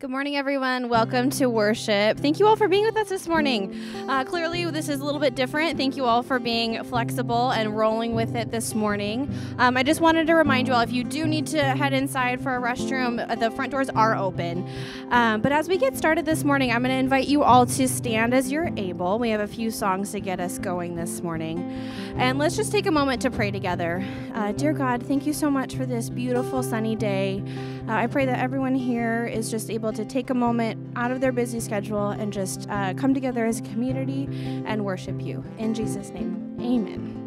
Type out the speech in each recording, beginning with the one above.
Good morning, everyone. Welcome to worship. Thank you all for being with us this morning. Uh, clearly, this is a little bit different. Thank you all for being flexible and rolling with it this morning. Um, I just wanted to remind you all if you do need to head inside for a restroom, uh, the front doors are open. Um, but as we get started this morning, I'm going to invite you all to stand as you're able. We have a few songs to get us going this morning. And let's just take a moment to pray together. Uh, dear God, thank you so much for this beautiful sunny day. Uh, I pray that everyone here is just able to take a moment out of their busy schedule and just uh, come together as a community and worship you. In Jesus' name, amen.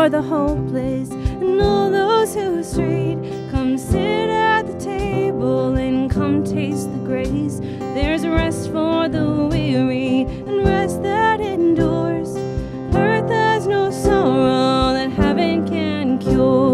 For the hopeless and all those who strayed. Come sit at the table and come taste the grace. There's rest for the weary and rest that endures. Earth has no sorrow that heaven can cure.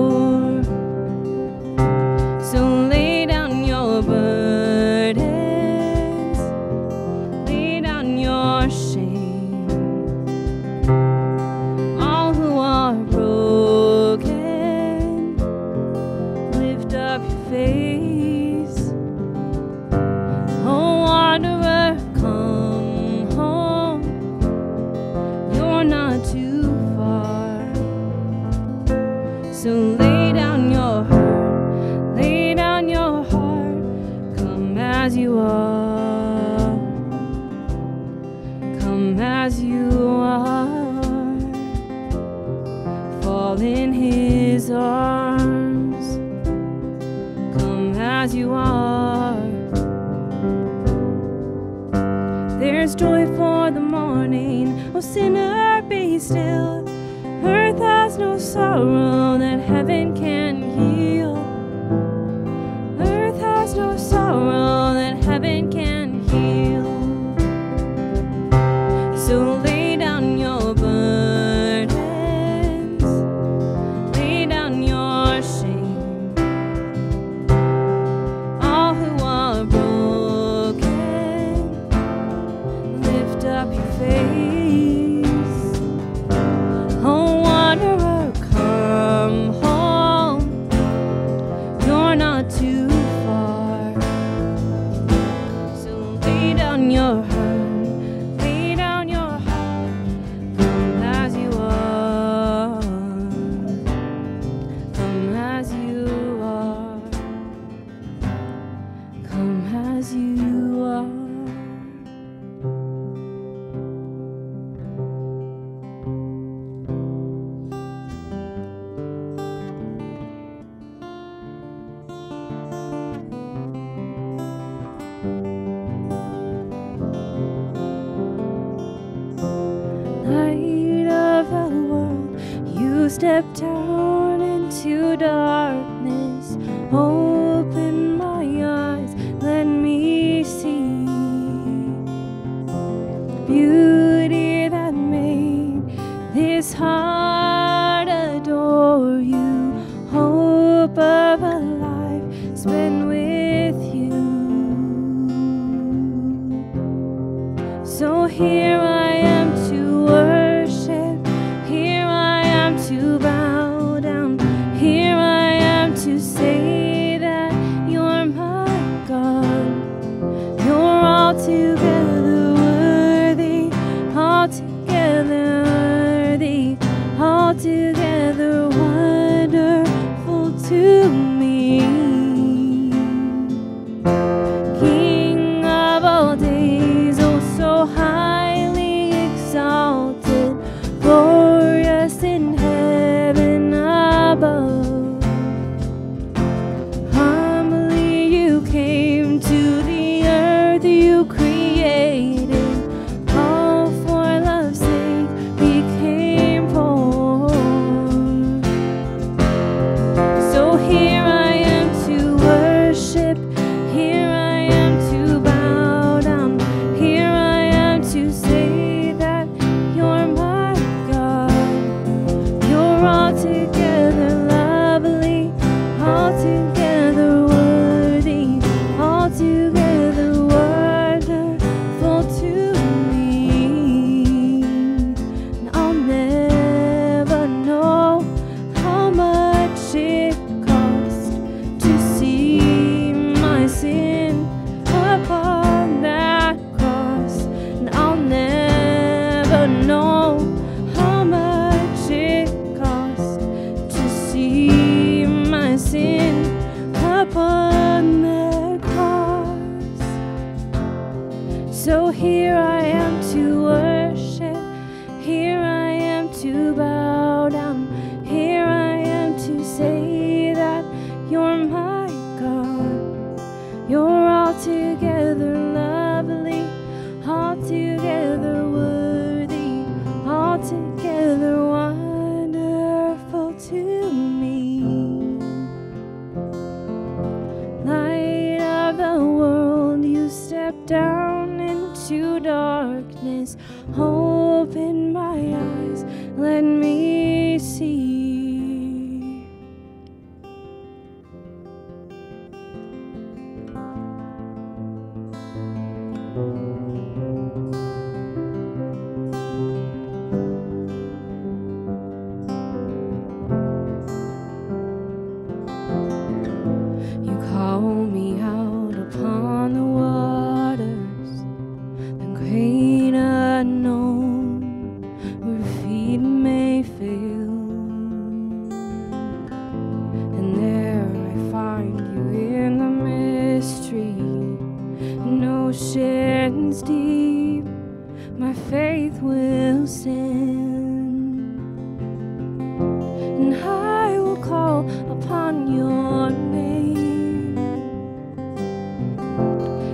your name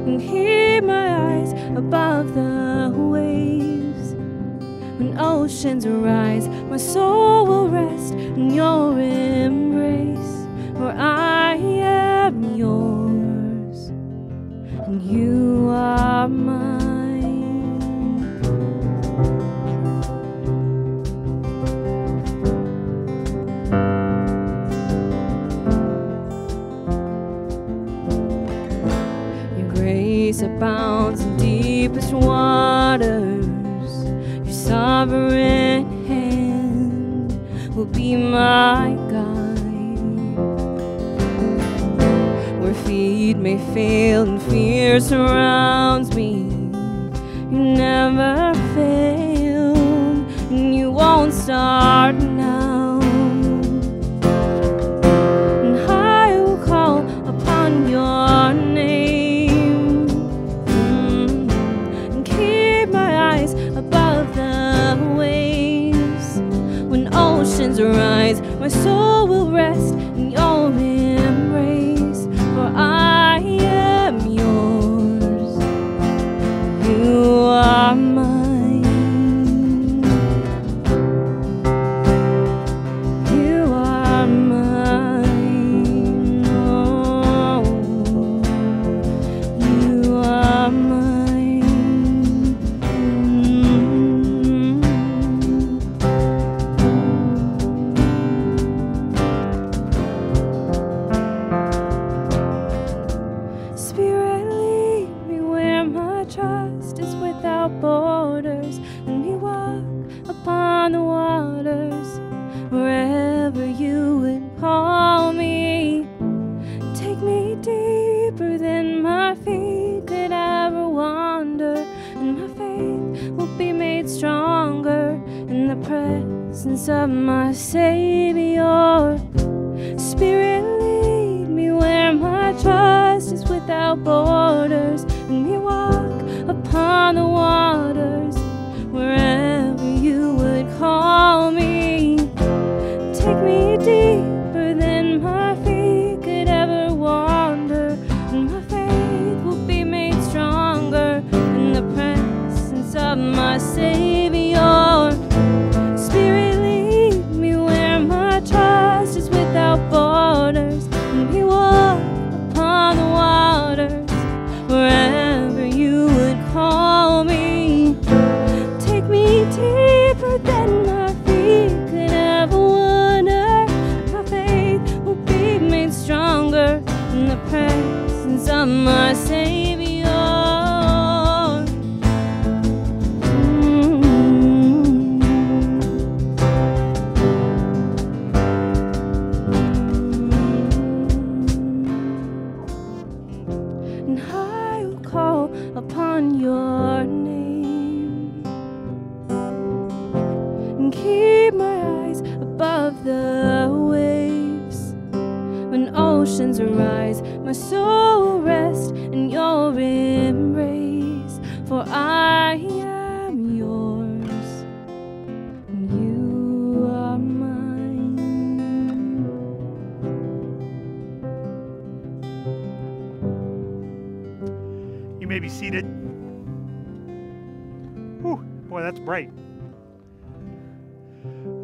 and hear my eyes above the waves. When oceans rise my soul will rest in your embrace for I am yours and you are mine. sovereign hand will be my guide. Where feet may fail and fear surrounds me, you never fail, and you won't start. on the waters, wherever you would call me. Take me deeper than my feet could ever wander, and my faith will be made stronger in the presence of my Savior. Spirit, lead me where my trust is without borders, and we walk upon the water.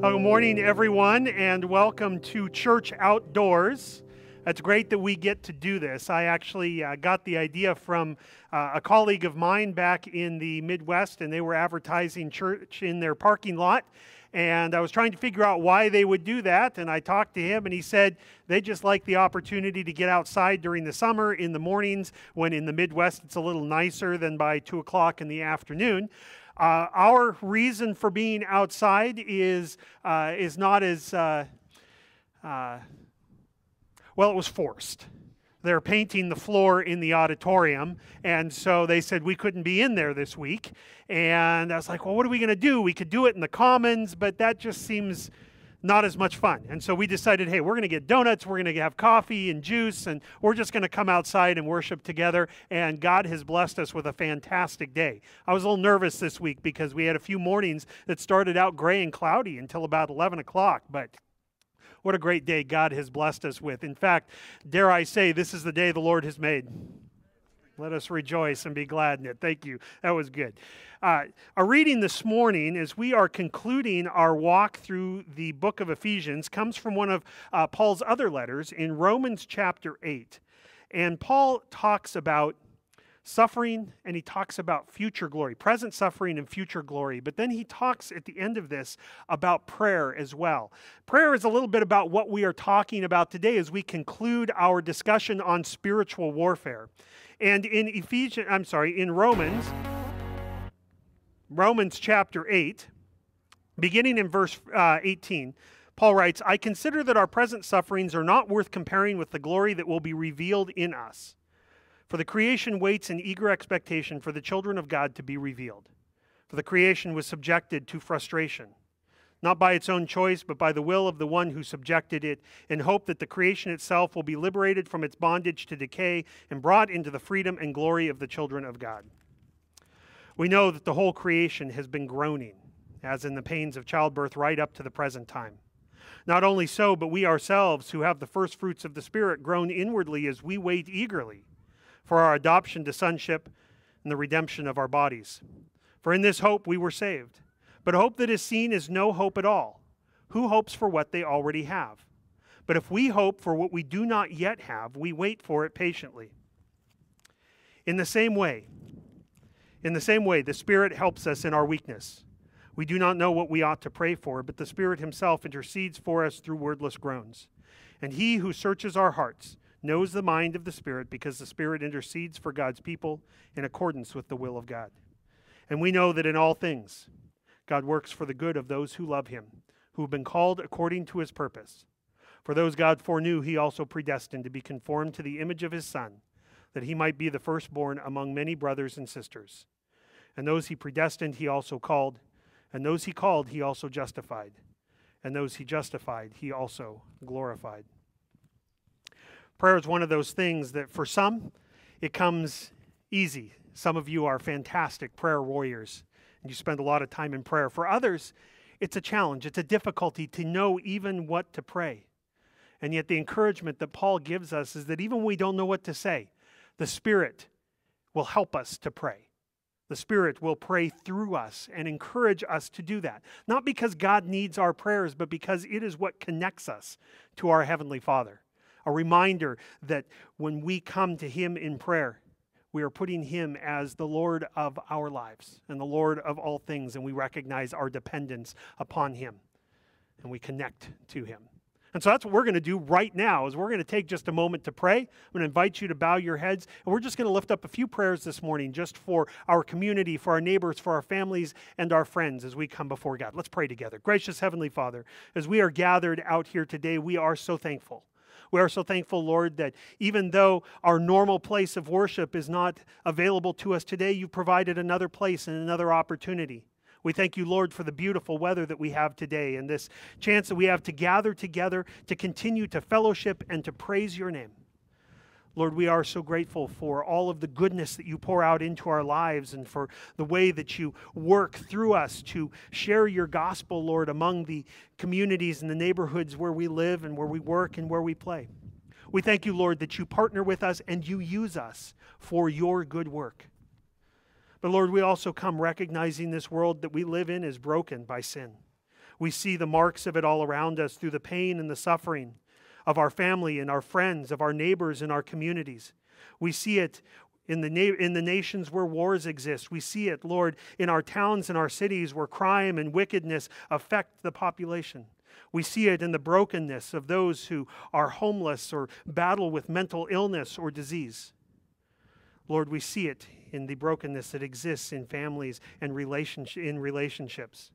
Uh, good morning, everyone, and welcome to Church Outdoors. It's great that we get to do this. I actually uh, got the idea from uh, a colleague of mine back in the Midwest, and they were advertising church in their parking lot. And I was trying to figure out why they would do that. And I talked to him, and he said they just like the opportunity to get outside during the summer in the mornings when in the Midwest it's a little nicer than by 2 o'clock in the afternoon. Uh, our reason for being outside is, uh, is not as, uh, uh, well, it was forced. They're painting the floor in the auditorium, and so they said we couldn't be in there this week. And I was like, well, what are we going to do? We could do it in the commons, but that just seems not as much fun. And so we decided, hey, we're going to get donuts, we're going to have coffee and juice, and we're just going to come outside and worship together. And God has blessed us with a fantastic day. I was a little nervous this week because we had a few mornings that started out gray and cloudy until about 11 o'clock, but what a great day God has blessed us with. In fact, dare I say, this is the day the Lord has made. Let us rejoice and be glad in it. Thank you. That was good. Uh, reading this morning, as we are concluding our walk through the book of Ephesians, comes from one of uh, Paul's other letters in Romans chapter 8. And Paul talks about suffering and he talks about future glory, present suffering and future glory. But then he talks at the end of this about prayer as well. Prayer is a little bit about what we are talking about today as we conclude our discussion on spiritual warfare. And in Ephesians, I'm sorry, in Romans, Romans chapter 8, beginning in verse uh, 18, Paul writes, I consider that our present sufferings are not worth comparing with the glory that will be revealed in us. For the creation waits in eager expectation for the children of God to be revealed. For the creation was subjected to frustration, not by its own choice, but by the will of the one who subjected it, in hope that the creation itself will be liberated from its bondage to decay and brought into the freedom and glory of the children of God. We know that the whole creation has been groaning, as in the pains of childbirth, right up to the present time. Not only so, but we ourselves, who have the first fruits of the Spirit, groan inwardly as we wait eagerly for our adoption to sonship and the redemption of our bodies. For in this hope we were saved. But hope that is seen is no hope at all. Who hopes for what they already have? But if we hope for what we do not yet have, we wait for it patiently. In the same way, in the same way, the Spirit helps us in our weakness. We do not know what we ought to pray for, but the Spirit Himself intercedes for us through wordless groans. And He who searches our hearts knows the mind of the Spirit because the Spirit intercedes for God's people in accordance with the will of God. And we know that in all things, God works for the good of those who love Him, who have been called according to His purpose. For those God foreknew, He also predestined to be conformed to the image of His Son, that He might be the firstborn among many brothers and sisters. And those He predestined, He also called. And those He called, He also justified. And those He justified, He also glorified. Prayer is one of those things that for some, it comes easy. Some of you are fantastic prayer warriors, and you spend a lot of time in prayer. For others, it's a challenge, it's a difficulty to know even what to pray. And yet, the encouragement that Paul gives us is that even when we don't know what to say, the Spirit will help us to pray. The Spirit will pray through us and encourage us to do that. Not because God needs our prayers, but because it is what connects us to our Heavenly Father a reminder that when we come to Him in prayer, we are putting Him as the Lord of our lives and the Lord of all things, and we recognize our dependence upon Him and we connect to Him. And so that's what we're going to do right now is we're going to take just a moment to pray. I'm going to invite you to bow your heads and we're just going to lift up a few prayers this morning just for our community, for our neighbors, for our families and our friends as we come before God. Let's pray together. Gracious heavenly Father, as we are gathered out here today, we are so thankful we are so thankful, Lord, that even though our normal place of worship is not available to us today, you've provided another place and another opportunity. We thank you, Lord, for the beautiful weather that we have today and this chance that we have to gather together to continue to fellowship and to praise your name. Lord, we are so grateful for all of the goodness that you pour out into our lives and for the way that you work through us to share your gospel, Lord, among the communities and the neighborhoods where we live and where we work and where we play. We thank you, Lord, that you partner with us and you use us for your good work. But Lord, we also come recognizing this world that we live in is broken by sin. We see the marks of it all around us through the pain and the suffering of our family and our friends, of our neighbors and our communities. We see it in the, na- in the nations where wars exist. We see it, Lord, in our towns and our cities where crime and wickedness affect the population. We see it in the brokenness of those who are homeless or battle with mental illness or disease. Lord, we see it in the brokenness that exists in families and relationship, in relationships.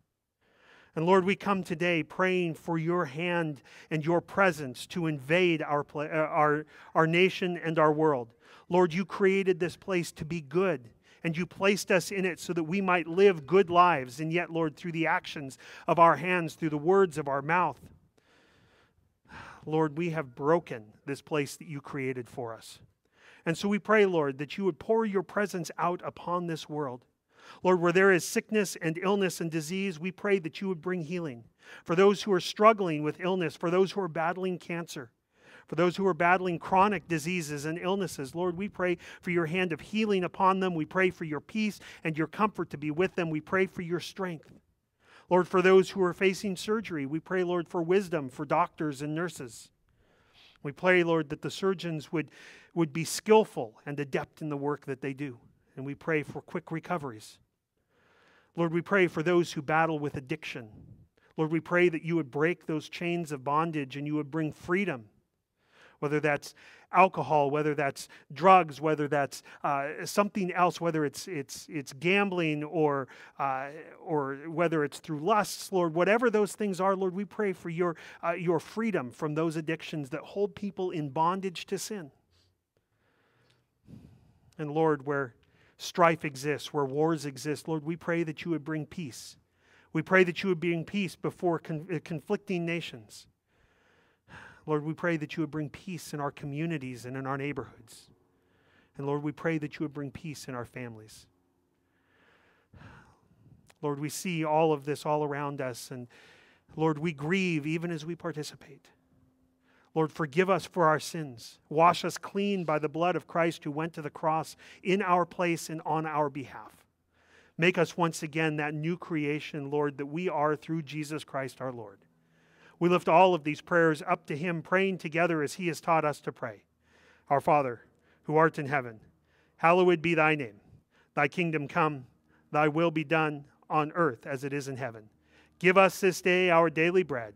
And Lord, we come today praying for your hand and your presence to invade our, uh, our, our nation and our world. Lord, you created this place to be good, and you placed us in it so that we might live good lives. And yet, Lord, through the actions of our hands, through the words of our mouth, Lord, we have broken this place that you created for us. And so we pray, Lord, that you would pour your presence out upon this world. Lord, where there is sickness and illness and disease, we pray that you would bring healing. For those who are struggling with illness, for those who are battling cancer, for those who are battling chronic diseases and illnesses, Lord, we pray for your hand of healing upon them. We pray for your peace and your comfort to be with them. We pray for your strength. Lord, for those who are facing surgery, we pray, Lord, for wisdom for doctors and nurses. We pray, Lord, that the surgeons would, would be skillful and adept in the work that they do. And we pray for quick recoveries. Lord, we pray for those who battle with addiction. Lord, we pray that you would break those chains of bondage and you would bring freedom, whether that's alcohol, whether that's drugs, whether that's uh, something else, whether it's, it's, it's gambling or, uh, or whether it's through lusts, Lord, whatever those things are, Lord, we pray for your, uh, your freedom from those addictions that hold people in bondage to sin. And Lord, where strife exists, where wars exist, Lord, we pray that you would bring peace. We pray that you would bring peace before con- uh, conflicting nations. Lord, we pray that you would bring peace in our communities and in our neighborhoods. And Lord, we pray that you would bring peace in our families. Lord, we see all of this all around us, and Lord, we grieve even as we participate. Lord, forgive us for our sins. Wash us clean by the blood of Christ who went to the cross in our place and on our behalf. Make us once again that new creation, Lord, that we are through Jesus Christ our Lord. We lift all of these prayers up to Him, praying together as He has taught us to pray. Our Father, who art in heaven, hallowed be thy name. Thy kingdom come, thy will be done on earth as it is in heaven. Give us this day our daily bread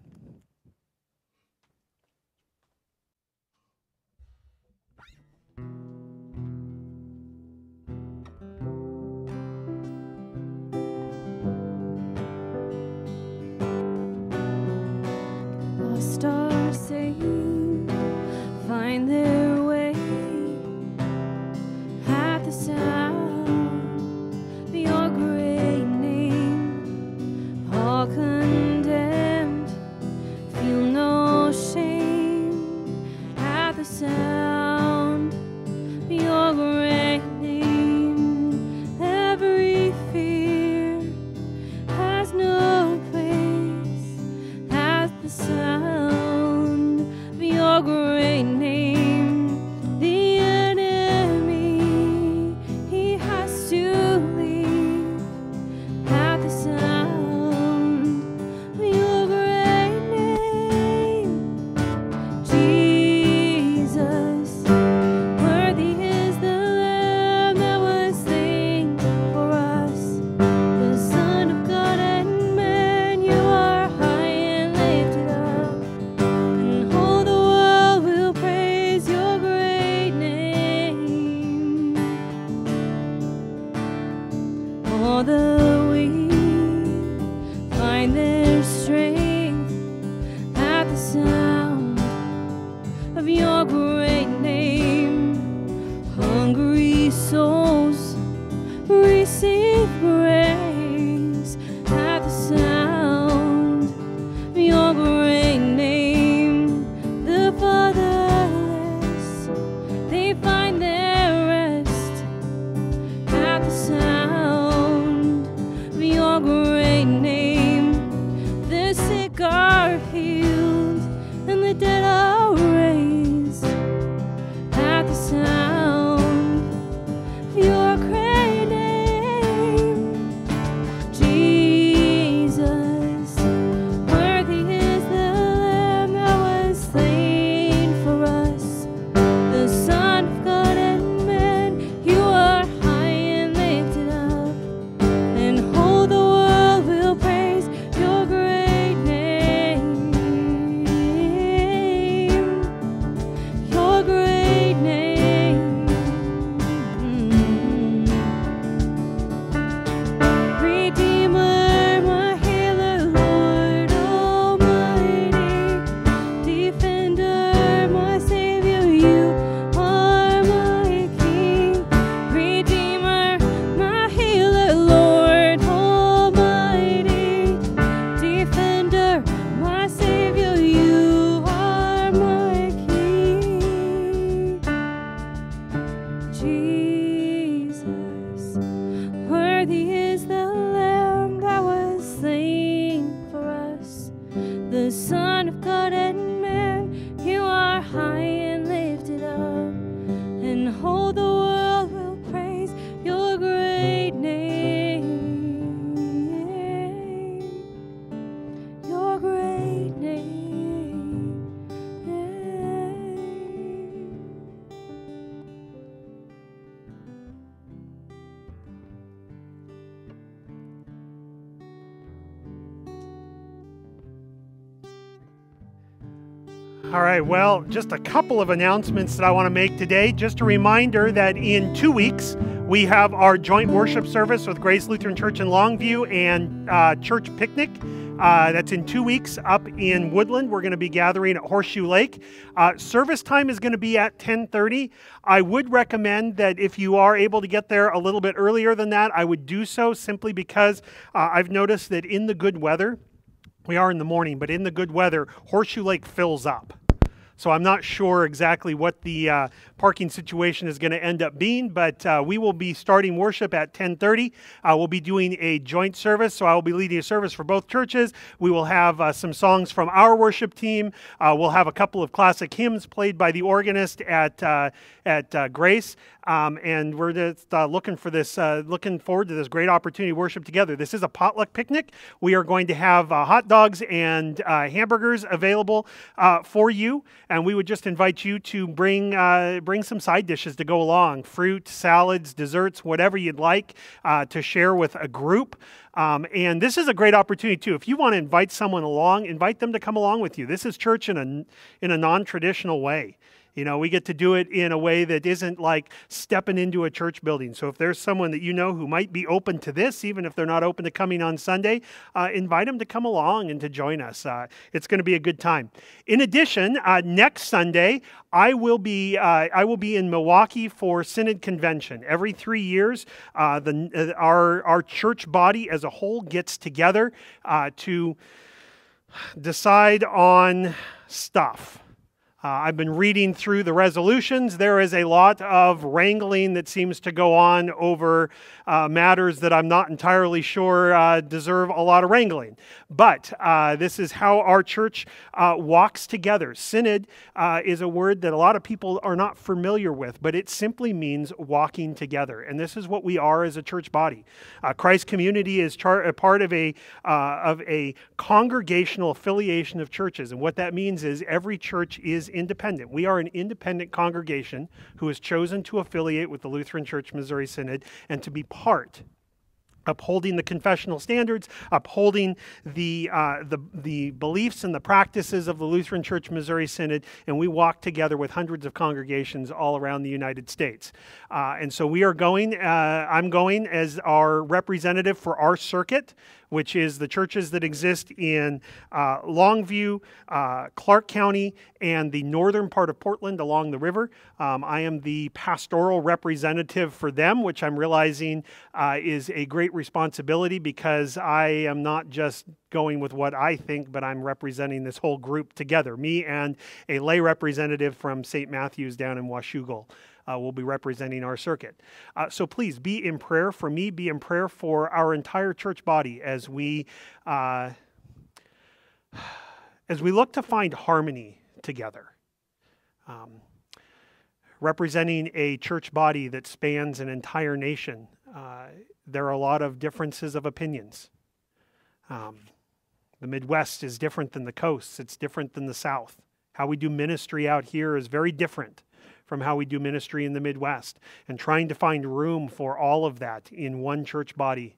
Well, just a couple of announcements that I want to make today. Just a reminder that in two weeks, we have our joint worship service with Grace Lutheran Church in Longview and uh, Church Picnic. Uh, that's in two weeks up in Woodland. We're going to be gathering at Horseshoe Lake. Uh, service time is going to be at 10:30. I would recommend that if you are able to get there a little bit earlier than that, I would do so simply because uh, I've noticed that in the good weather, we are in the morning, but in the good weather, Horseshoe Lake fills up. So I'm not sure exactly what the uh, parking situation is going to end up being, but uh, we will be starting worship at 10:30. Uh, we'll be doing a joint service, so I will be leading a service for both churches. We will have uh, some songs from our worship team. Uh, we'll have a couple of classic hymns played by the organist at uh, at Grace, um, and we're just uh, looking for this, uh, looking forward to this great opportunity to worship together. This is a potluck picnic. We are going to have uh, hot dogs and uh, hamburgers available uh, for you, and we would just invite you to bring uh, bring some side dishes to go along: fruit, salads, desserts, whatever you'd like to share with a group. Um, and this is a great opportunity too. If you want to invite someone along, invite them to come along with you. This is church in a in a non-traditional way. You know, we get to do it in a way that isn't like stepping into a church building. So if there's someone that you know who might be open to this, even if they're not open to coming on Sunday, uh, invite them to come along and to join us. Uh, it's going to be a good time. In addition, uh, next Sunday I will be uh, I will be in Milwaukee for Synod Convention. Every three years, uh, the our our church body as a whole gets together uh, to decide on stuff. Uh, I've been reading through the resolutions. There is a lot of wrangling that seems to go on over uh, matters that I'm not entirely sure uh, deserve a lot of wrangling. But uh, this is how our church uh, walks together. Synod uh, is a word that a lot of people are not familiar with, but it simply means walking together. And this is what we are as a church body. Christ Community is a part of a, of a congregational affiliation of churches. And what that means is every church is independent. We are an independent congregation who has chosen to affiliate with the Lutheran Church Missouri Synod and to be part upholding the confessional standards, upholding the, uh, the, the beliefs and the practices of the Lutheran Church Missouri Synod, and we walk together with hundreds of congregations all around the United States. Uh, and so we are going, uh, I'm going as our representative for our circuit which is the churches that exist in uh, Longview, uh, Clark County, and the northern part of Portland along the river. Um, I am the pastoral representative for them, which I'm realizing uh, is a great responsibility because I am not just going with what I think, but I'm representing this whole group together. Me and a lay representative from St. Matthew's down in Washougal uh, will be representing our circuit. Uh, so please be in prayer for me, be in prayer for our entire church body as we uh, as we look to find harmony together. Um, representing a church body that spans an entire nation, uh, there are a lot of differences of opinions. Um, the Midwest is different than the coasts, it's different than the South. How we do ministry out here is very different from how we do ministry in the Midwest and trying to find room for all of that in one church body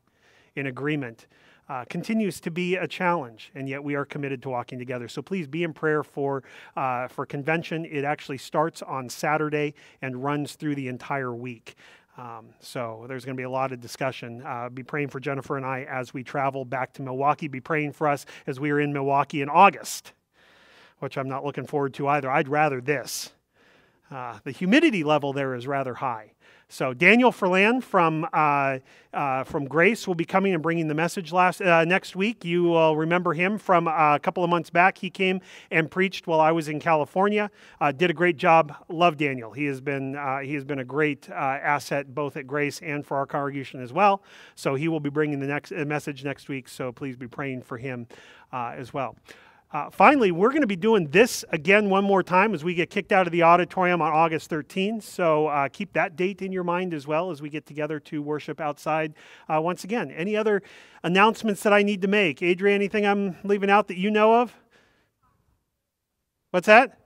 in agreement. Uh, continues to be a challenge, and yet we are committed to walking together. So please be in prayer for uh, for convention. It actually starts on Saturday and runs through the entire week. Um, so there's going to be a lot of discussion. Uh, be praying for Jennifer and I as we travel back to Milwaukee. Be praying for us as we are in Milwaukee in August, which I'm not looking forward to either. I'd rather this. Uh, the humidity level there is rather high. So Daniel Furlan from uh, uh, from Grace will be coming and bringing the message last uh, next week. You will remember him from uh, a couple of months back. He came and preached while I was in California. Uh, did a great job. Love Daniel. He has been he has been a great asset both at Grace and for our congregation as well. So he will be bringing the next message next week. So please be praying for him as well. Uh, finally, we're going to be doing this again one more time as we get kicked out of the auditorium on August 13th. So uh, keep that date in your mind as well as we get together to worship outside uh, once again. Any other announcements that I need to make? Adrian, anything I'm leaving out that you know of? What's that?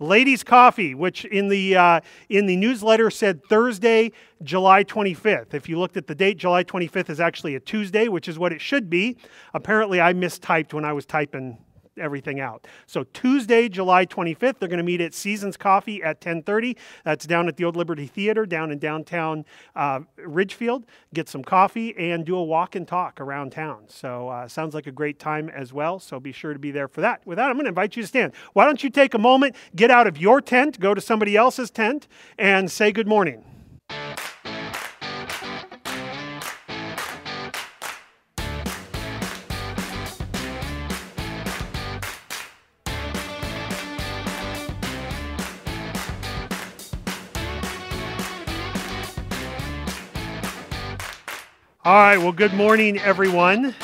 Ladies Coffee, which in the uh, in the newsletter said Thursday, July 25th. If you looked at the date, July 25th is actually a Tuesday, which is what it should be. Apparently, I mistyped when I was typing everything out. So Tuesday, July 25th, they're going to meet at Seasons Coffee at 10:30. That's down at the Old Liberty Theater down in downtown uh, Ridgefield. Get some coffee and do a walk and talk around town. So uh, sounds like a great time as well. So be sure to be there for that. With that, I'm going to invite you to stand. Why don't you take a moment, get out of your tent, go to somebody else's tent, and say good morning. All right, well, good morning, everyone.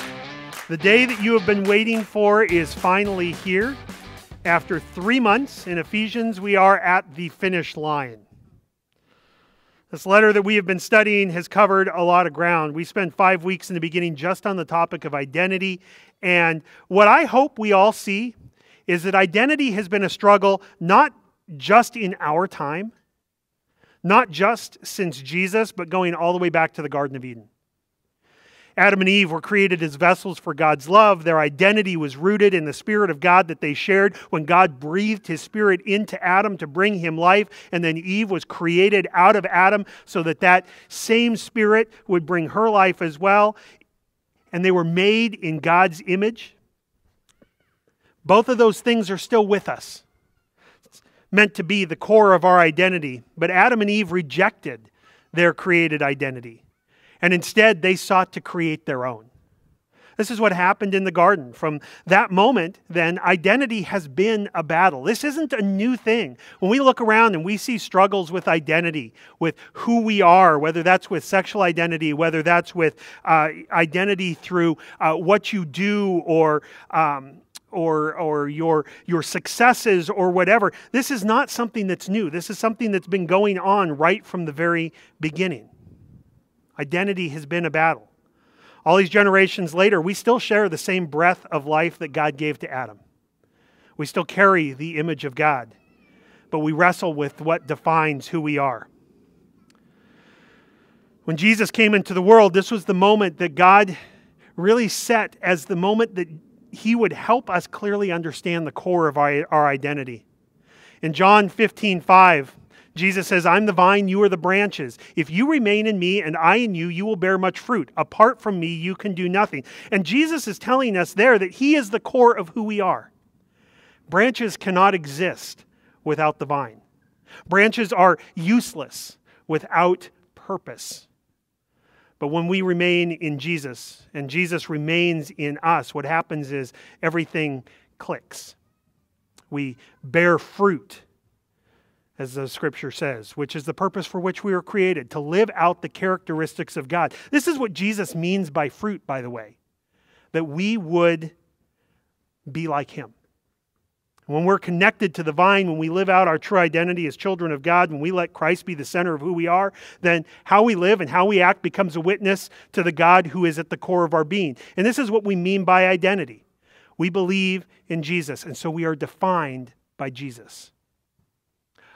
The day that you have been waiting for is finally here. After three months in Ephesians, we are at the finish line. This letter that we have been studying has covered a lot of ground. We spent five weeks in the beginning just on the topic of identity. And what I hope we all see is that identity has been a struggle not just in our time, not just since Jesus, but going all the way back to the Garden of Eden. Adam and Eve were created as vessels for God's love. Their identity was rooted in the Spirit of God that they shared when God breathed His Spirit into Adam to bring him life. And then Eve was created out of Adam so that that same Spirit would bring her life as well. And they were made in God's image. Both of those things are still with us. It's meant to be the core of our identity. But Adam and Eve rejected their created identity and instead they sought to create their own. This is what happened in the garden. From that moment, then, identity has been a battle. This isn't a new thing. When we look around and we see struggles with identity, with who we are, whether that's with sexual identity, whether that's with uh, identity through uh, what you do or. Um, or, or your, your successes or whatever. This is not something that's new. This is something that's been going on right from the very beginning. Identity has been a battle. All these generations later, we still share the same breath of life that God gave to Adam. We still carry the image of God, but we wrestle with what defines who we are. When Jesus came into the world, this was the moment that God really set as the moment that He would help us clearly understand the core of our, our identity. In John 15, 5, Jesus says, I'm the vine, you are the branches. If you remain in me and I in you, you will bear much fruit. Apart from me, you can do nothing. And Jesus is telling us there that He is the core of who we are. Branches cannot exist without the vine, branches are useless without purpose. But when we remain in Jesus and Jesus remains in us, what happens is everything clicks. We bear fruit as the scripture says, which is the purpose for which we were created, to live out the characteristics of God. This is what Jesus means by fruit, by the way, that we would be like Him. When we're connected to the vine, when we live out our true identity as children of God, when we let Christ be the center of who we are, then how we live and how we act becomes a witness to the God who is at the core of our being. And this is what we mean by identity. We believe in Jesus, and so we are defined by Jesus.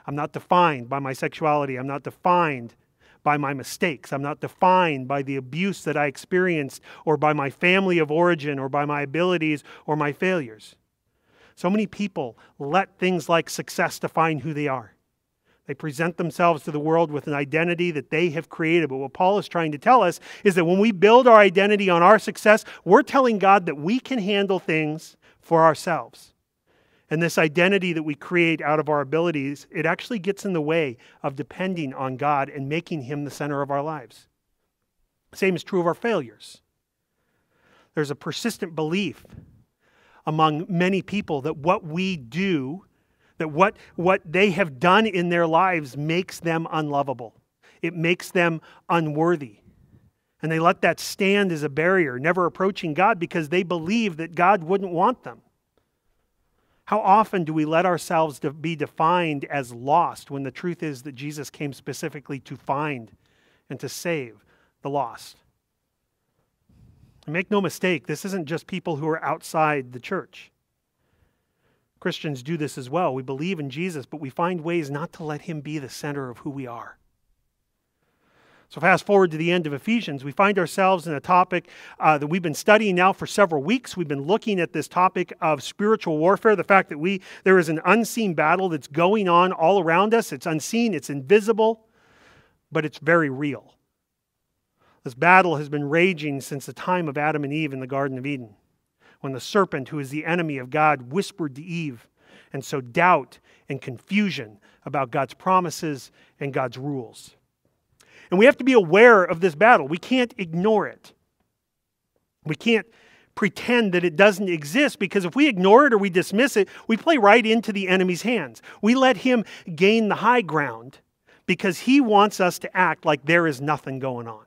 I'm not defined by my sexuality. I'm not defined by my mistakes. I'm not defined by the abuse that I experienced or by my family of origin or by my abilities or my failures. So many people let things like success define who they are. They present themselves to the world with an identity that they have created. But what Paul is trying to tell us is that when we build our identity on our success, we're telling God that we can handle things for ourselves. And this identity that we create out of our abilities, it actually gets in the way of depending on God and making Him the center of our lives. Same is true of our failures. There's a persistent belief among many people that what we do, that what, what they have done in their lives makes them unlovable. It makes them unworthy. And they let that stand as a barrier, never approaching God because they believe that God wouldn't want them. How often do we let ourselves be defined as lost when the truth is that Jesus came specifically to find and to save the lost? And make no mistake, this isn't just people who are outside the church. Christians do this as well. We believe in Jesus, but we find ways not to let him be the center of who we are. So, fast forward to the end of Ephesians, we find ourselves in a topic uh, that we've been studying now for several weeks. We've been looking at this topic of spiritual warfare, the fact that we there is an unseen battle that's going on all around us. It's unseen, it's invisible, but it's very real. This battle has been raging since the time of Adam and Eve in the Garden of Eden, when the serpent, who is the enemy of God, whispered to Eve, and so doubt and confusion about God's promises and God's rules. And we have to be aware of this battle. We can't ignore it. We can't pretend that it doesn't exist because if we ignore it or we dismiss it, we play right into the enemy's hands. We let him gain the high ground because he wants us to act like there is nothing going on.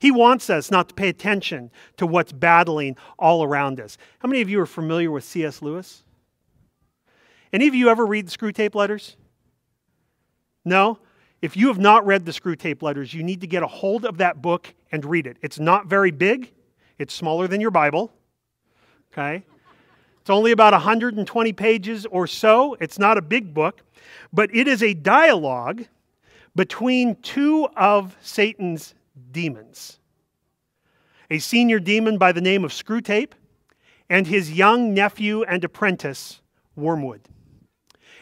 He wants us not to pay attention to what's battling all around us. How many of you are familiar with C.S. Lewis? Any of you ever read the Screwtape Letters? No? If you have not read the Screwtape Letters, you need to get a hold of that book and read it. It's not very big, it's smaller than your Bible. Okay? It's only about 120 pages or so. It's not a big book, but it is a dialogue between two of Satan's demons a senior demon by the name of Screwtape and his young nephew and apprentice, Wormwood.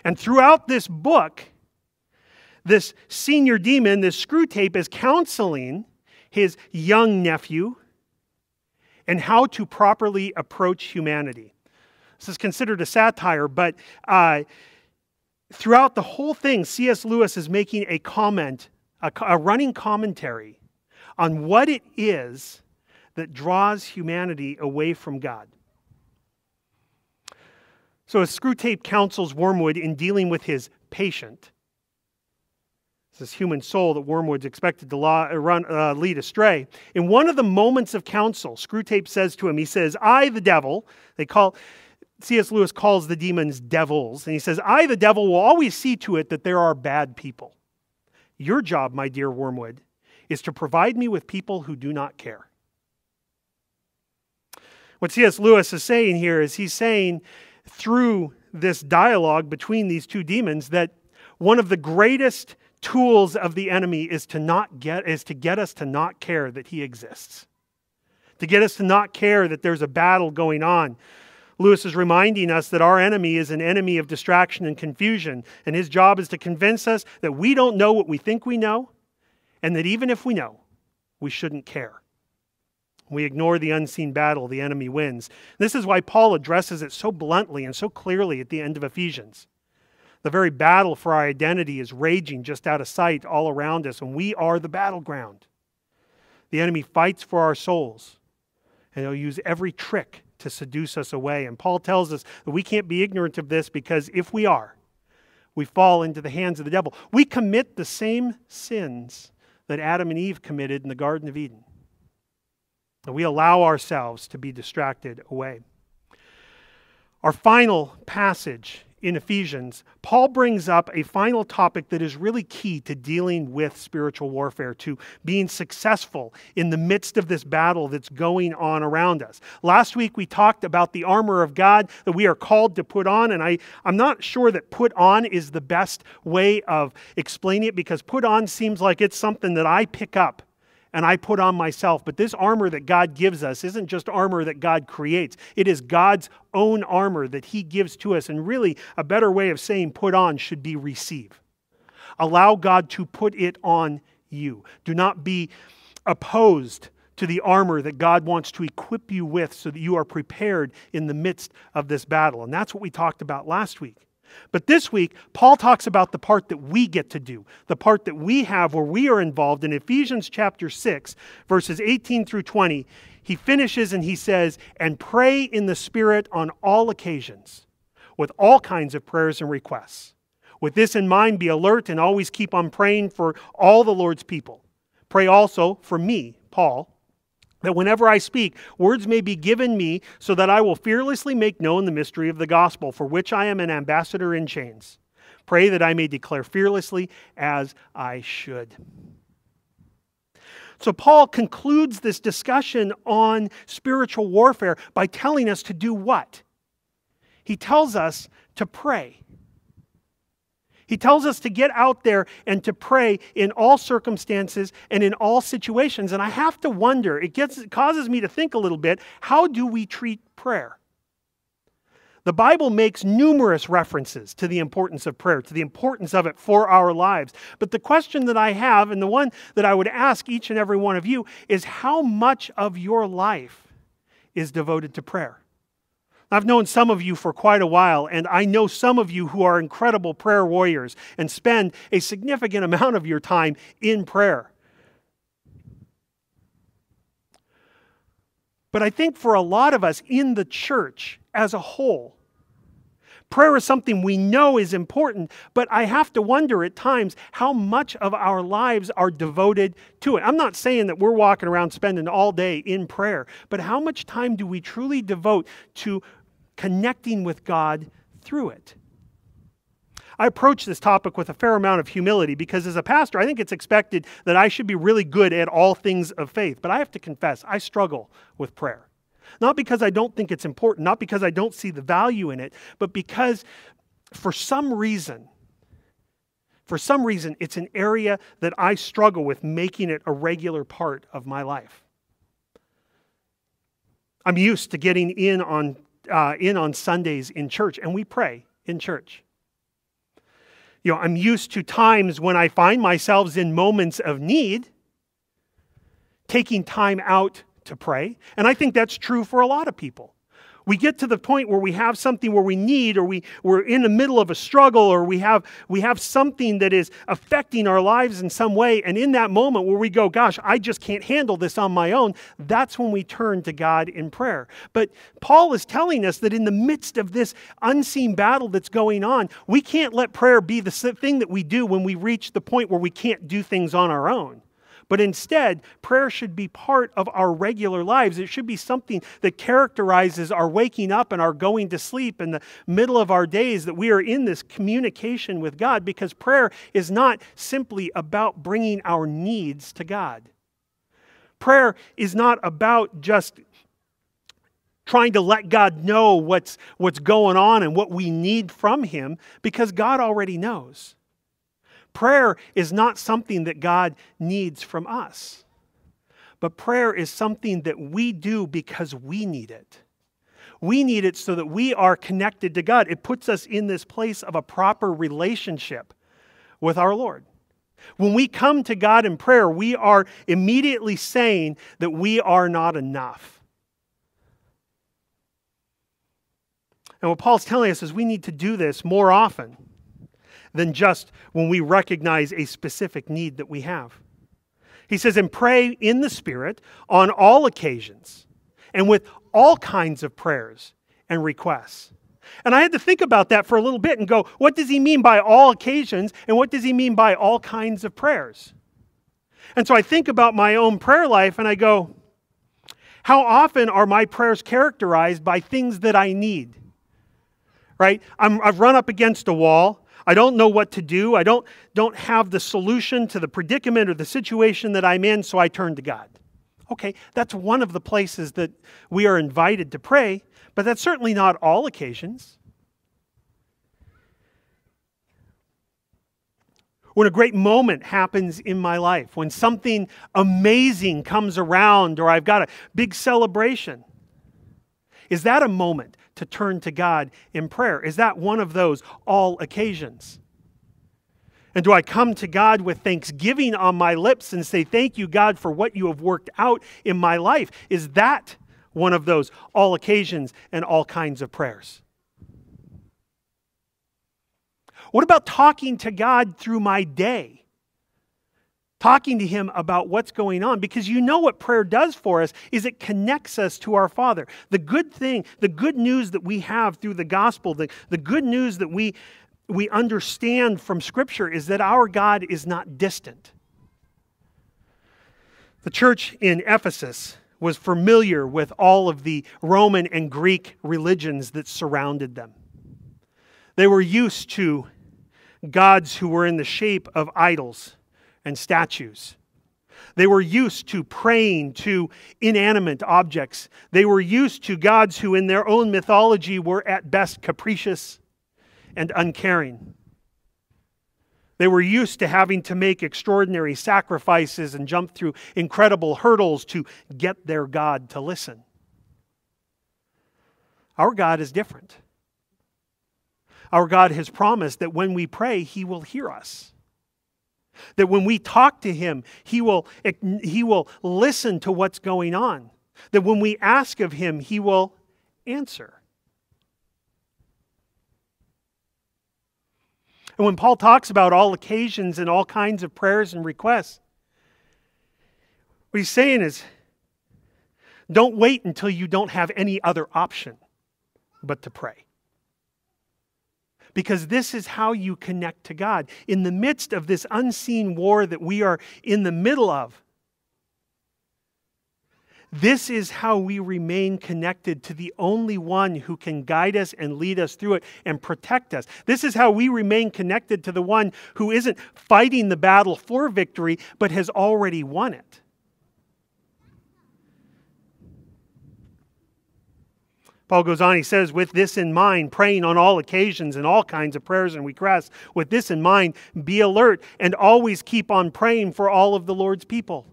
And throughout this book, this senior demon, this Screwtape, is counseling his young nephew and how to properly approach humanity. This is considered a satire, but uh, throughout the whole thing, C.S. Lewis is making a comment, a, a running commentary on what it is that draws humanity away from God. So, as Screwtape counsels Wormwood in dealing with his patient, this human soul that Wormwood's expected to uh, run, uh, lead astray. In one of the moments of counsel, Screwtape says to him, he says, I, the devil, they call, C.S. Lewis calls the demons devils, and he says, I, the devil, will always see to it that there are bad people. Your job, my dear Wormwood, is to provide me with people who do not care. What C.S. Lewis is saying here is he's saying through this dialogue between these two demons that one of the greatest tools of the enemy is to not get is to get us to not care that he exists. To get us to not care that there's a battle going on. Lewis is reminding us that our enemy is an enemy of distraction and confusion, and his job is to convince us that we don't know what we think we know, and that even if we know, we shouldn't care. We ignore the unseen battle, the enemy wins. This is why Paul addresses it so bluntly and so clearly at the end of Ephesians. The very battle for our identity is raging just out of sight all around us, and we are the battleground. The enemy fights for our souls, and he'll use every trick to seduce us away. And Paul tells us that we can't be ignorant of this because if we are, we fall into the hands of the devil. We commit the same sins that Adam and Eve committed in the Garden of Eden. And we allow ourselves to be distracted away. Our final passage in Ephesians, Paul brings up a final topic that is really key to dealing with spiritual warfare, to being successful in the midst of this battle that's going on around us. Last week we talked about the armor of God that we are called to put on, and I, I'm not sure that put on is the best way of explaining it because put on seems like it's something that I pick up and I put on myself. But this armor that God gives us isn't just armor that God creates, it is God's own armor that He gives to us. And really, a better way of saying put on should be receive. Allow God to put it on you. Do not be opposed to the armor that God wants to equip you with so that you are prepared in the midst of this battle. And that's what we talked about last week. But this week, Paul talks about the part that we get to do, the part that we have where we are involved in Ephesians chapter 6, verses 18 through 20. He finishes and he says, And pray in the Spirit on all occasions, with all kinds of prayers and requests. With this in mind, be alert and always keep on praying for all the Lord's people. Pray also for me, Paul, that whenever I speak, words may be given me so that I will fearlessly make known the mystery of the gospel, for which I am an ambassador in chains. Pray that I may declare fearlessly as I should. So, Paul concludes this discussion on spiritual warfare by telling us to do what? He tells us to pray. He tells us to get out there and to pray in all circumstances and in all situations. And I have to wonder, it, gets, it causes me to think a little bit how do we treat prayer? The Bible makes numerous references to the importance of prayer, to the importance of it for our lives. But the question that I have, and the one that I would ask each and every one of you, is how much of your life is devoted to prayer? I've known some of you for quite a while, and I know some of you who are incredible prayer warriors and spend a significant amount of your time in prayer. But I think for a lot of us in the church as a whole, prayer is something we know is important, but I have to wonder at times how much of our lives are devoted to it. I'm not saying that we're walking around spending all day in prayer, but how much time do we truly devote to connecting with God through it. I approach this topic with a fair amount of humility because, as a pastor, I think it's expected that I should be really good at all things of faith. But I have to confess, I struggle with prayer. Not because I don't think it's important, not because I don't see the value in it, but because for some reason, for some reason, it's an area that I struggle with making it a regular part of my life. I'm used to getting in on uh, in on Sundays in church, and we pray in church. You know, I'm used to times when I find myself in moments of need, taking time out to pray. And I think that's true for a lot of people we get to the point where we have something where we need or we, we're in the middle of a struggle or we have, we have something that is affecting our lives in some way. And in that moment where we go, gosh, I just can't handle this on my own, that's when we turn to God in prayer. But Paul is telling us that in the midst of this unseen battle that's going on, we can't let prayer be the thing that we do when we reach the point where we can't do things on our own. But instead, prayer should be part of our regular lives. It should be something that characterizes our waking up and our going to sleep in the middle of our days, that we are in this communication with God, because prayer is not simply about bringing our needs to God. Prayer is not about just trying to let God know what's, what's going on and what we need from Him, because God already knows. Prayer is not something that God needs from us, but prayer is something that we do because we need it. We need it so that we are connected to God. It puts us in this place of a proper relationship with our Lord. When we come to God in prayer, we are immediately saying that we are not enough. And what Paul's telling us is we need to do this more often than just when we recognize a specific need that we have. He says, and pray in the Spirit on all occasions and with all kinds of prayers and requests. And I had to think about that for a little bit and go, what does he mean by all occasions and what does he mean by all kinds of prayers? And so I think about my own prayer life and I go, how often are my prayers characterized by things that I need? Right? i have run up against a wall. I don't know what to do. I don't, don't have the solution to the predicament or the situation that I'm in, so I turn to God. Okay, that's one of the places that we are invited to pray, but that's certainly not all occasions. When a great moment happens in my life, when something amazing comes around, or I've got a big celebration, is that a moment to turn to God in prayer? Is that one of those all occasions? And do I come to God with thanksgiving on my lips and say, Thank you, God, for what you have worked out in my life? Is that one of those all occasions and all kinds of prayers? What about talking to God through my day? Talking to him about what's going on because you know what prayer does for us is it connects us to our father. The good thing the good news that we have through the gospel the, the good news that we we understand from scripture is that our god is not distant. The church in ephesus was familiar with all of the Roman and Greek religions that surrounded them. They were used to gods who were in the shape of idols and statues. They were used to praying to inanimate objects. They were used to gods who, in their own mythology, were at best capricious and uncaring. They were used to having to make extraordinary sacrifices and jump through incredible hurdles to get their God to listen. Our God is different. Our God has promised that when we pray, He will hear us. That when we talk to Him, He will, he will listen to what's going on. That when we ask of Him, He will answer. And when Paul talks about all occasions and all kinds of prayers and requests, what he's saying is don't wait until you don't have any other option but to pray because this is how you connect to God. In the midst of this unseen war that we are in the middle of, this is how we remain connected to the only one who can guide us and lead us through it and protect us. This is how we remain connected to the one who isn't fighting the battle for victory, but has already won it. Paul goes on, he says, with this in mind, praying on all occasions and all kinds of prayers and requests, with this in mind, be alert and always keep on praying for all of the Lord's people.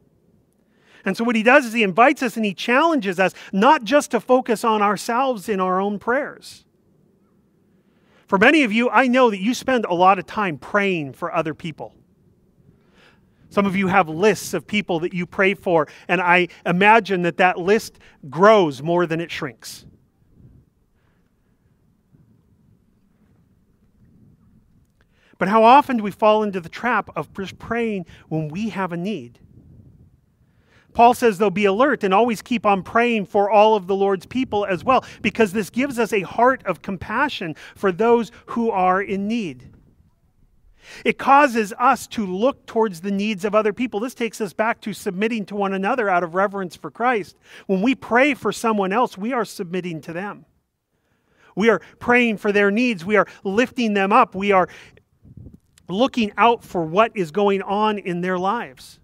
And so, what he does is he invites us and he challenges us not just to focus on ourselves in our own prayers. For many of you, I know that you spend a lot of time praying for other people. Some of you have lists of people that you pray for, and I imagine that that list grows more than it shrinks. But how often do we fall into the trap of just praying when we have a need? Paul says, though, be alert and always keep on praying for all of the Lord's people as well, because this gives us a heart of compassion for those who are in need. It causes us to look towards the needs of other people. This takes us back to submitting to one another out of reverence for Christ. When we pray for someone else, we are submitting to them. We are praying for their needs. We are lifting them up. We are looking out for what is going on in their lives.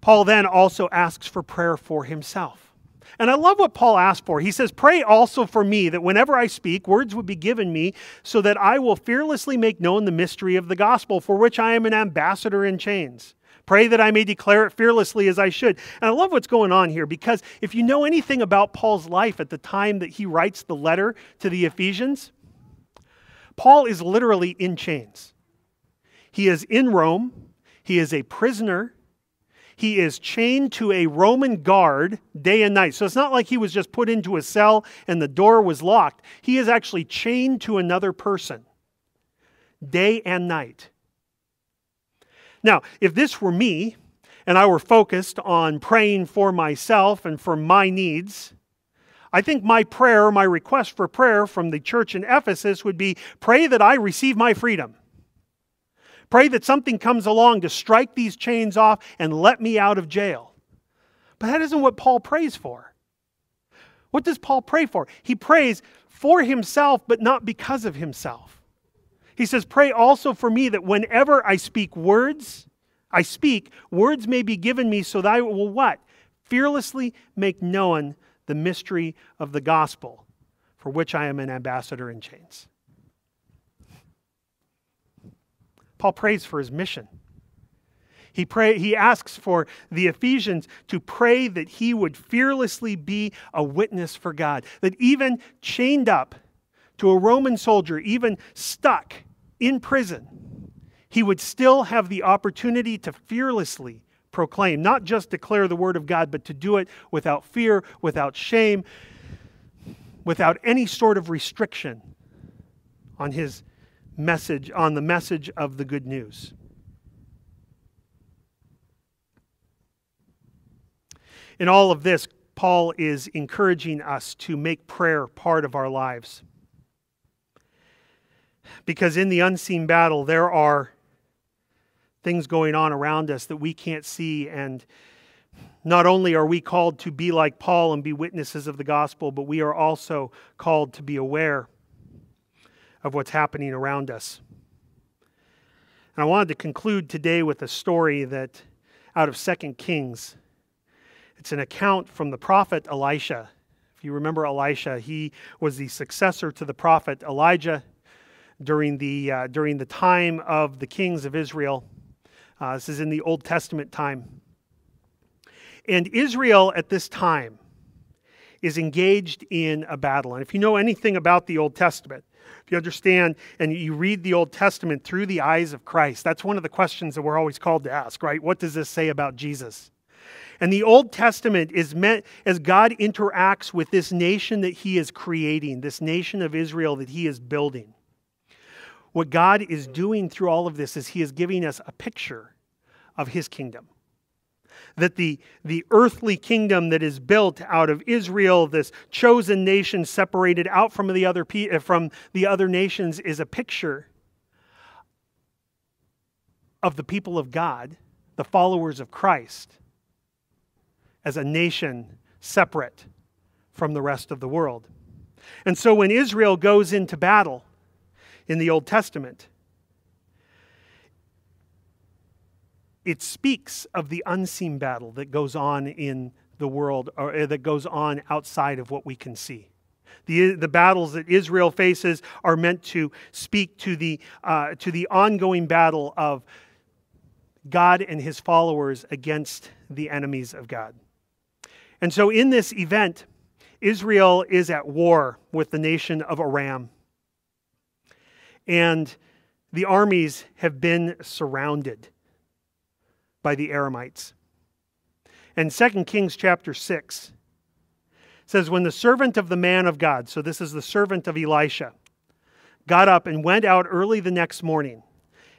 Paul then also asks for prayer for himself. And I love what Paul asked for. He says, Pray also for me that whenever I speak, words would be given me, so that I will fearlessly make known the mystery of the gospel, for which I am an ambassador in chains. Pray that I may declare it fearlessly as I should. And I love what's going on here because if you know anything about Paul's life at the time that he writes the letter to the Ephesians, Paul is literally in chains. He is in Rome, he is a prisoner. He is chained to a Roman guard day and night. So it's not like he was just put into a cell and the door was locked. He is actually chained to another person day and night. Now, if this were me and I were focused on praying for myself and for my needs, I think my prayer, my request for prayer from the church in Ephesus would be pray that I receive my freedom. Pray that something comes along to strike these chains off and let me out of jail. But that isn't what Paul prays for. What does Paul pray for? He prays for himself, but not because of himself. He says, Pray also for me that whenever I speak words, I speak, words may be given me so that I will what? Fearlessly make known the mystery of the gospel, for which I am an ambassador in chains. Paul prays for his mission. He, pray, he asks for the Ephesians to pray that he would fearlessly be a witness for God, that even chained up to a Roman soldier, even stuck in prison, he would still have the opportunity to fearlessly proclaim, not just declare the word of God, but to do it without fear, without shame, without any sort of restriction on his message, on the message of the good news. In all of this, Paul is encouraging us to make prayer part of our lives. Because in the unseen battle, there are things going on around us that we can't see. And not only are we called to be like Paul and be witnesses of the gospel, but we are also called to be aware of what's happening around us. And I wanted to conclude today with a story that out of 2 Kings. It's an account from the prophet Elisha. If you remember Elisha, he was the successor to the prophet Elijah during the, uh, during the time of the kings of Israel. Uh, this is in the Old Testament time. And Israel at this time is engaged in a battle. And if you know anything about the Old Testament, if you understand and you read the Old Testament through the eyes of Christ, that's one of the questions that we're always called to ask, right? What does this say about Jesus? And the Old Testament is meant as God interacts with this nation that He is creating, this nation of Israel that He is building. What God is doing through all of this is He is giving us a picture of His kingdom that the, the earthly kingdom that is built out of Israel, this chosen nation separated out from the other, eh, from the other nations, is a picture of the people of God, the followers of Christ, as a nation separate from the rest of the world. And so when Israel goes into battle in the Old Testament, it speaks of the unseen battle that goes on in the world or uh, that goes on outside of what we can see. The, the battles that Israel faces are meant to speak to the, uh, to the ongoing battle of God and his followers against the enemies of God. And so, in this event, Israel is at war with the nation of Aram. And the armies have been surrounded by the Aramites. And 2 Kings chapter 6 says, When the servant of the man of God, so this is the servant of Elisha, got up and went out early the next morning,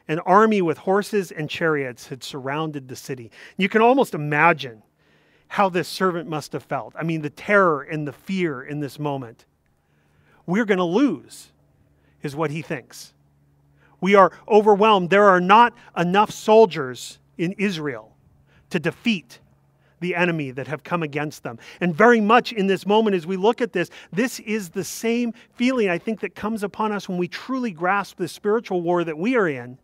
an army with horses and chariots had surrounded the city. You can almost imagine how this servant must have felt. I mean, the terror and the fear in this moment. We're going to lose, is what he thinks. We are overwhelmed. There are not enough soldiers in Israel to defeat the enemy that have come against them. And very much in this moment, as we look at this, this is the same feeling I think that comes upon us when we truly grasp the spiritual war that we are in.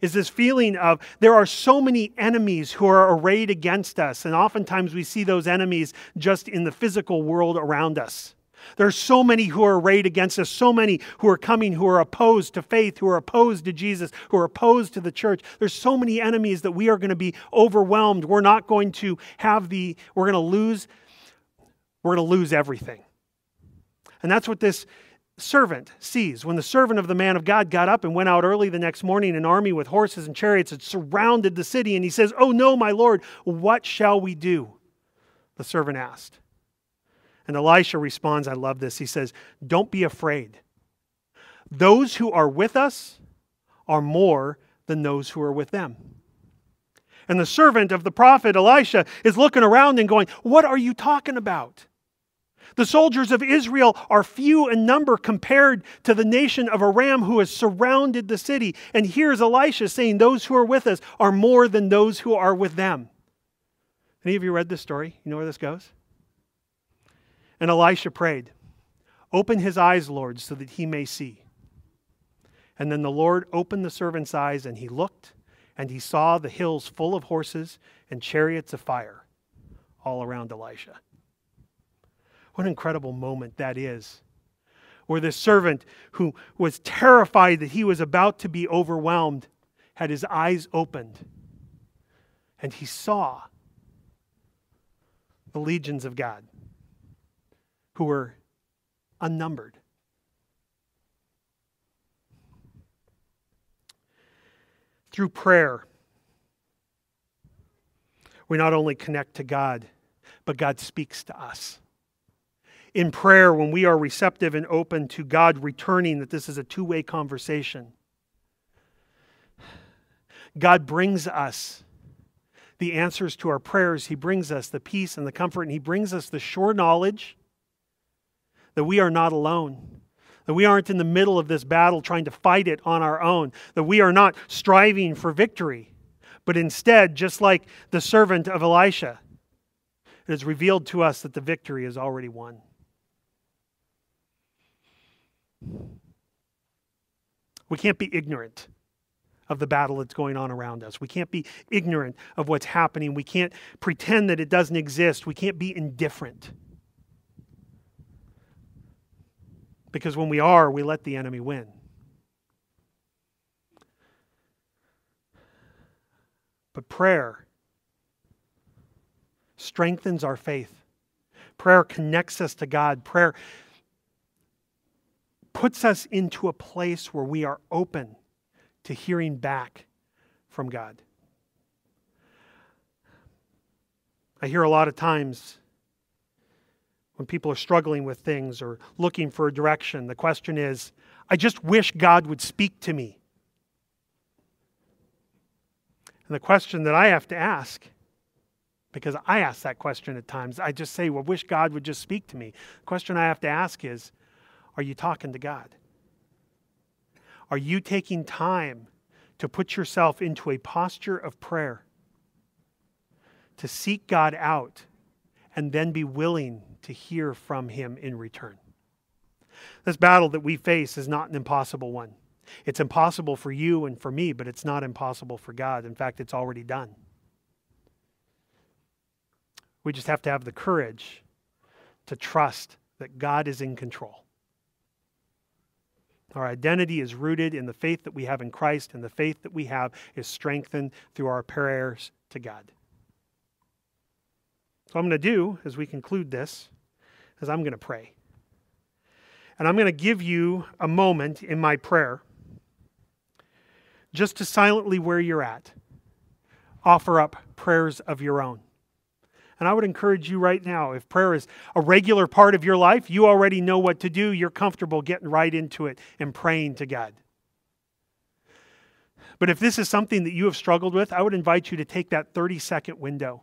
Is this feeling of there are so many enemies who are arrayed against us, and oftentimes we see those enemies just in the physical world around us. There are so many who are arrayed against us, so many who are coming who are opposed to faith, who are opposed to Jesus, who are opposed to the church. There's so many enemies that we are going to be overwhelmed. We're not going to have the, we're going to lose, we're going to lose everything. And that's what this servant sees. When the servant of the man of God got up and went out early the next morning, an army with horses and chariots had surrounded the city, and he says, Oh no, my Lord, what shall we do? The servant asked. And Elisha responds, I love this. He says, Don't be afraid. Those who are with us are more than those who are with them. And the servant of the prophet Elisha is looking around and going, What are you talking about? The soldiers of Israel are few in number compared to the nation of Aram who has surrounded the city. And here's Elisha saying, Those who are with us are more than those who are with them. Any of you read this story? You know where this goes? And Elisha prayed, Open his eyes, Lord, so that he may see. And then the Lord opened the servant's eyes, and he looked, and he saw the hills full of horses and chariots of fire all around Elisha. What an incredible moment that is. Where this servant who was terrified that he was about to be overwhelmed had his eyes opened and he saw the legions of God who were unnumbered. Through prayer, we not only connect to God, but God speaks to us. In prayer, when we are receptive and open to God returning, that this is a two way conversation, God brings us the answers to our prayers. He brings us the peace and the comfort, and He brings us the sure knowledge that we are not alone, that we aren't in the middle of this battle trying to fight it on our own, that we are not striving for victory, but instead, just like the servant of Elisha, it is revealed to us that the victory is already won. We can't be ignorant of the battle that's going on around us. We can't be ignorant of what's happening. We can't pretend that it doesn't exist. We can't be indifferent. Because when we are, we let the enemy win. But prayer strengthens our faith. Prayer connects us to God. Prayer puts us into a place where we are open to hearing back from God. I hear a lot of times when people are struggling with things or looking for a direction, the question is, I just wish God would speak to me. And the question that I have to ask, because I ask that question at times, I just say, Well, wish God would just speak to me. The question I have to ask is, Are you talking to God? Are you taking time to put yourself into a posture of prayer, to seek God out, and then be willing to hear from Him in return? This battle that we face is not an impossible one. It's impossible for you and for me, but it's not impossible for God. In fact, it's already done. We just have to have the courage to trust that God is in control. Our identity is rooted in the faith that we have in Christ, and the faith that we have is strengthened through our prayers to God. So, I'm going to do as we conclude this is I'm going to pray. And I'm going to give you a moment in my prayer just to silently where you're at offer up prayers of your own. And I would encourage you right now if prayer is a regular part of your life, you already know what to do. You're comfortable getting right into it and praying to God. But if this is something that you have struggled with, I would invite you to take that 30 second window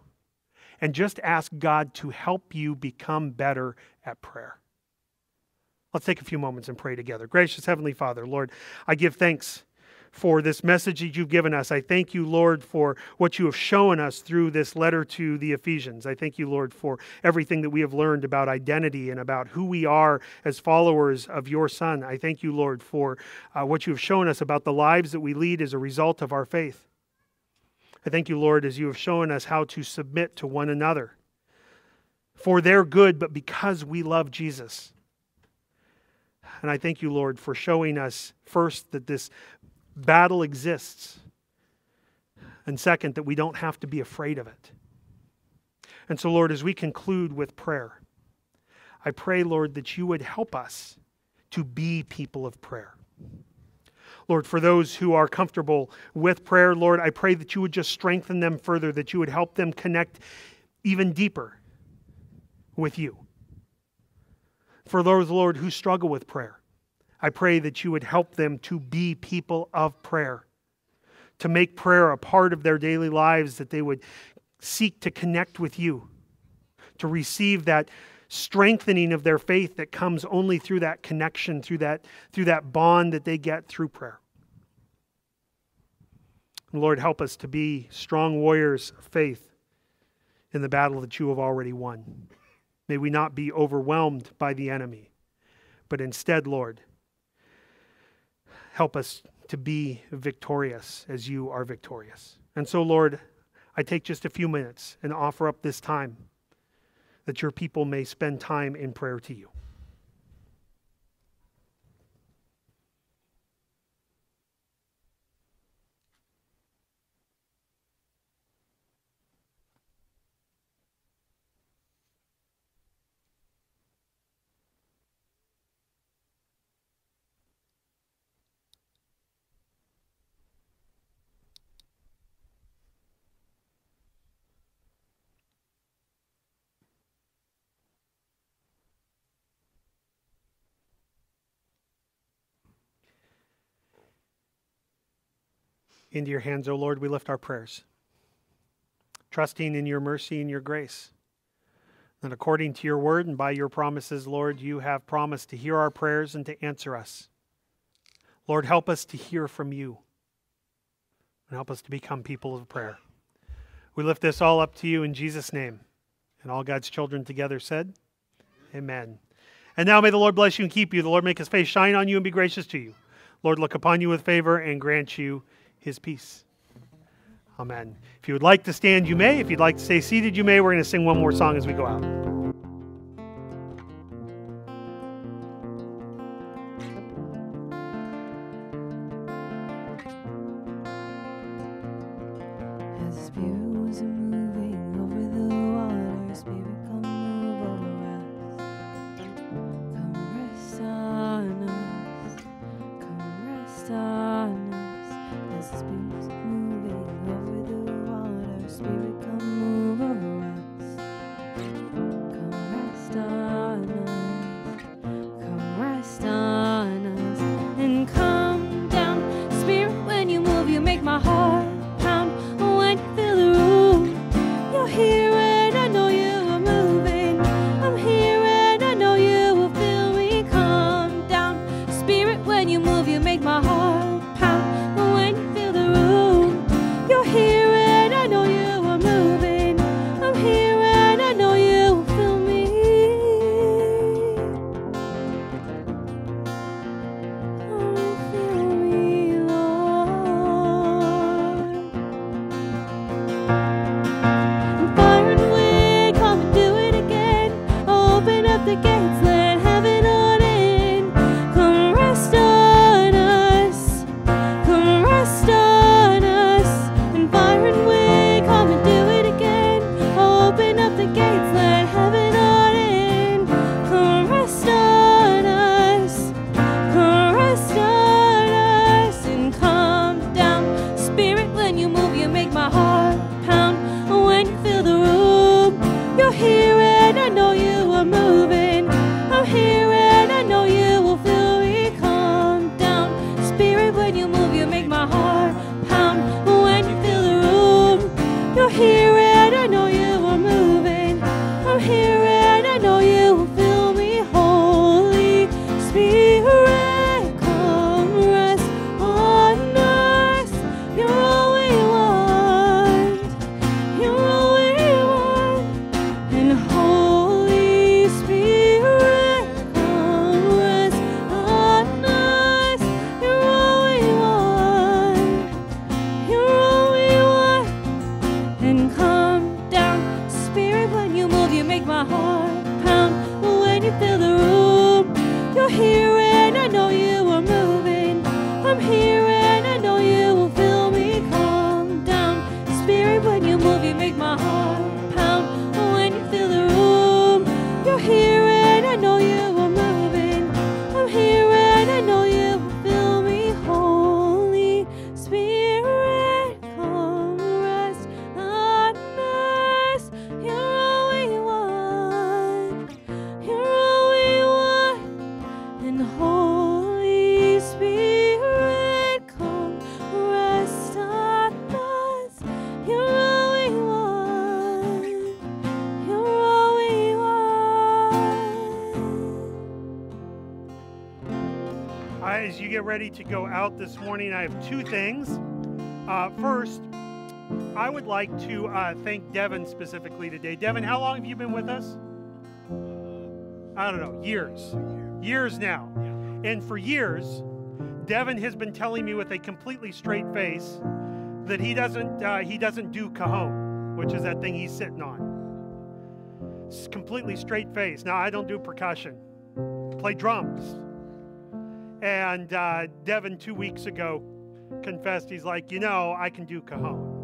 and just ask God to help you become better at prayer. Let's take a few moments and pray together. Gracious Heavenly Father, Lord, I give thanks for this message that you've given us. I thank you, Lord, for what you have shown us through this letter to the Ephesians. I thank you, Lord, for everything that we have learned about identity and about who we are as followers of your Son. I thank you, Lord, for uh, what you have shown us about the lives that we lead as a result of our faith. I thank you, Lord, as you have shown us how to submit to one another for their good, but because we love Jesus. And I thank you, Lord, for showing us first that this battle exists. And second, that we don't have to be afraid of it. And so, Lord, as we conclude with prayer, I pray, Lord, that you would help us to be people of prayer. Lord, for those who are comfortable with prayer, Lord, I pray that you would just strengthen them further, that you would help them connect even deeper with you. For those, Lord, who struggle with prayer, I pray that you would help them to be people of prayer, to make prayer a part of their daily lives, that they would seek to connect with you, to receive that strengthening of their faith that comes only through that connection, through that, through that bond that they get through prayer. Lord, help us to be strong warriors of faith in the battle that you have already won. May we not be overwhelmed by the enemy, but instead, Lord, Help us to be victorious as you are victorious. And so, Lord, I take just a few minutes and offer up this time that your people may spend time in prayer to you. Into your hands, O Lord, we lift our prayers, trusting in your mercy and your grace. And according to your word and by your promises, Lord, you have promised to hear our prayers and to answer us. Lord, help us to hear from you and help us to become people of prayer. We lift this all up to you in Jesus' name. And all God's children together said, Amen. And now may the Lord bless you and keep you. The Lord make his face shine on you and be gracious to you. Lord, look upon you with favor and grant you his peace. Amen. If you would like to stand, you may. If you'd like to stay seated, you may. We're going to sing one more song as we go out. Know you morning, I have two things. Uh, first, I would like to uh, thank Devin specifically today. Devin, how long have you been with us? I don't know, years. Years now. And for years, Devin has been telling me with a completely straight face that he doesn't uh, he doesn't do cajon, which is that thing he's sitting on. It's completely straight face. Now I don't do percussion. Play drums. And uh, Devin, two weeks ago, confessed he's like, you know, I can do cajon.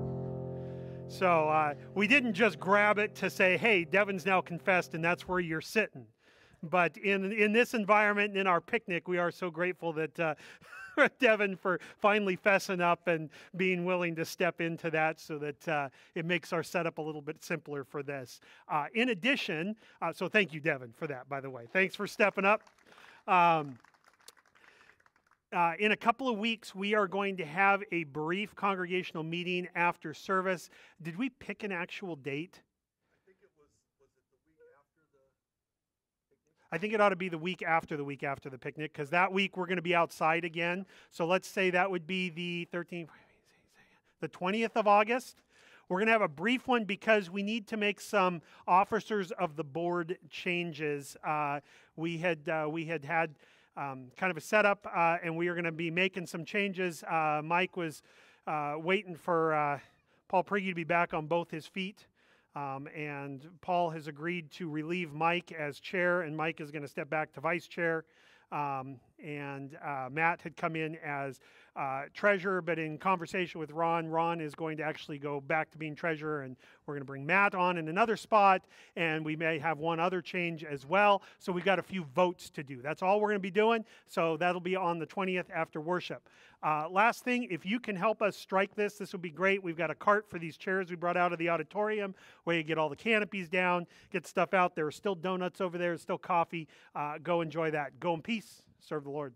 So uh, we didn't just grab it to say, hey, Devin's now confessed, and that's where you're sitting. But in in this environment and in our picnic, we are so grateful that uh, Devin for finally fessing up and being willing to step into that, so that uh, it makes our setup a little bit simpler for this. Uh, in addition, uh, so thank you, Devin, for that. By the way, thanks for stepping up. Um, uh, in a couple of weeks, we are going to have a brief congregational meeting after service. Did we pick an actual date? I think it ought to be the week after the week after the picnic because that week we're going to be outside again. So let's say that would be the 13th, the 20th of August. We're going to have a brief one because we need to make some officers of the board changes. Uh, we had uh, we had had um, kind of a setup, uh, and we are going to be making some changes. Uh, Mike was uh, waiting for uh, Paul Priggy to be back on both his feet. Um, and Paul has agreed to relieve Mike as chair, and Mike is going to step back to vice chair. Um, and uh, Matt had come in as uh, treasurer, but in conversation with Ron, Ron is going to actually go back to being treasurer, and we're going to bring Matt on in another spot, and we may have one other change as well. So we've got a few votes to do. That's all we're going to be doing. So that'll be on the 20th after worship. Uh, last thing, if you can help us strike this, this would be great. We've got a cart for these chairs we brought out of the auditorium where you get all the canopies down, get stuff out. There are still donuts over there, still coffee. Uh, go enjoy that. Go in peace. Serve the Lord.